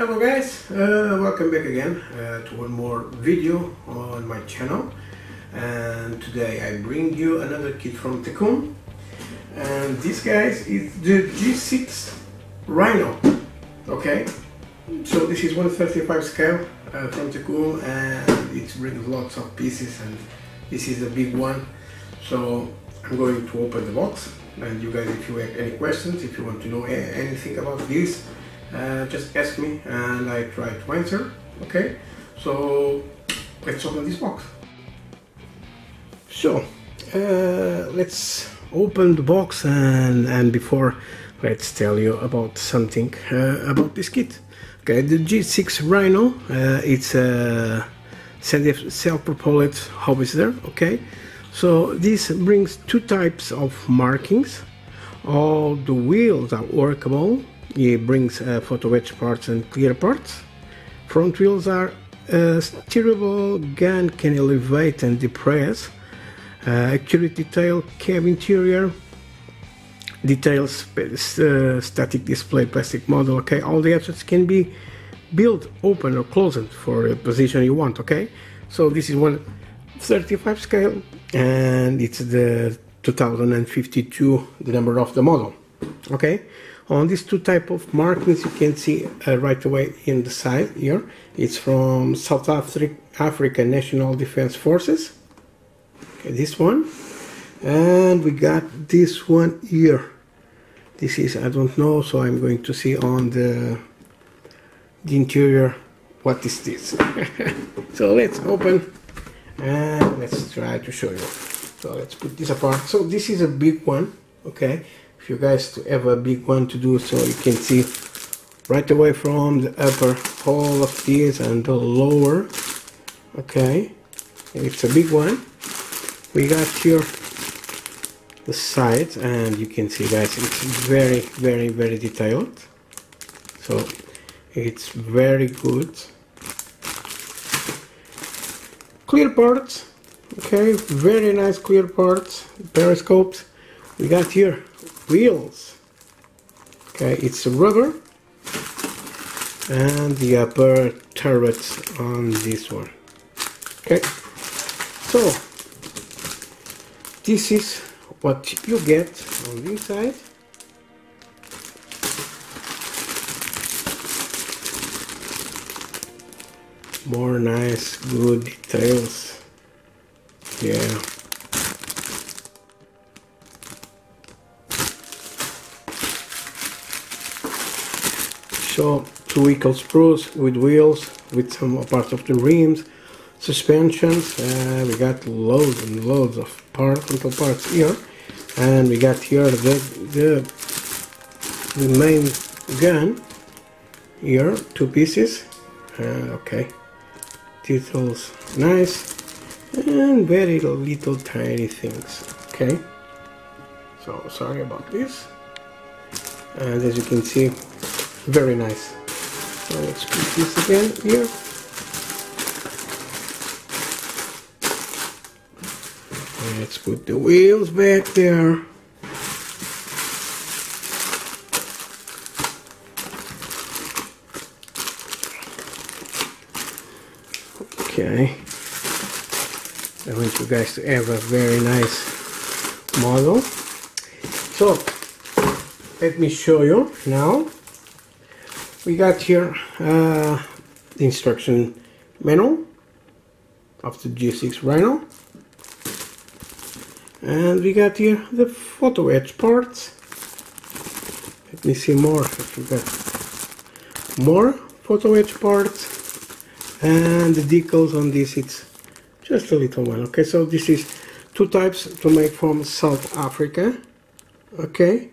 Hello guys, uh, welcome back again uh, to one more video on my channel. And today I bring you another kit from Takom and this guys is the G6 Rhino. Okay? So this is 135 scale uh, from Takom and it brings lots of pieces and this is a big one. So I'm going to open the box and you guys if you have any questions if you want to know anything about this uh, just ask me and I try to answer okay? So let's open this box. So uh, let's open the box and and before let's tell you about something uh, about this kit. Okay the G6 Rhino uh, it's a self-propelled howitzer okay? So this brings two types of markings. All the wheels are workable it brings uh, photo etch parts and clear parts. Front wheels are uh, steerable, gun can elevate and depress. Uh, accurate detail, cab interior, details, uh, static display, plastic model, okay? All the assets can be built, open or closed for a position you want, okay? So this is one 35 scale and it's the 2052, the number of the model, okay? On these two type of markings you can see uh, right away in the side here. It's from South Afri Africa National Defense Forces. Okay this one. And we got this one here. This is I don't know so I'm going to see on the the interior what is this. So let's open and let's try to show you. So let's put this apart. So this is a big one okay if you guys have a big one to do so. You can see right away from the upper all of these and the lower. Okay it's a big one. We got here the sides and you can see guys it's very very very detailed. So it's very good. Clear parts. Okay very nice clear parts periscopes. We got here wheels. Okay it's rubber. And the upper turret on this one. Okay so this is what you get on this side. More nice good details. Yeah So two vehicle sprues with wheels with some part of the rims, suspensions. Uh, we got loads and loads of parts, little parts here, and we got here the the the main gun here, two pieces. Uh, okay, details nice and very little tiny things. Okay, so sorry about this. And as you can see, very nice. Let's put this again here. Let's put the wheels back there. Okay. I want you guys to have a very nice model. So, let me show you now we got here uh, the instruction manual of the G6 Rhino. And we got here the photo etch parts. Let me see more if we got more photo etch parts. And the decals on this it's just a little one okay? So this is two types to make from South Africa okay?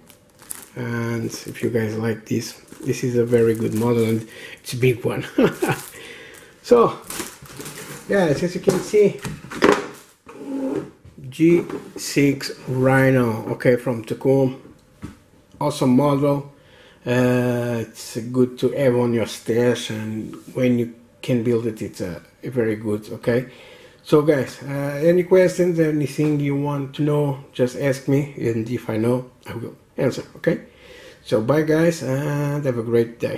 And if you guys like this this is a very good model and it's a big one. So guys as you can see G6 Rhino okay from Takom awesome model. Uh, it's good to have on your stash and when you can build it it's a uh, very good okay? So guys uh, any questions anything you want to know just ask me and if I know I will answer okay so bye guys and have a great day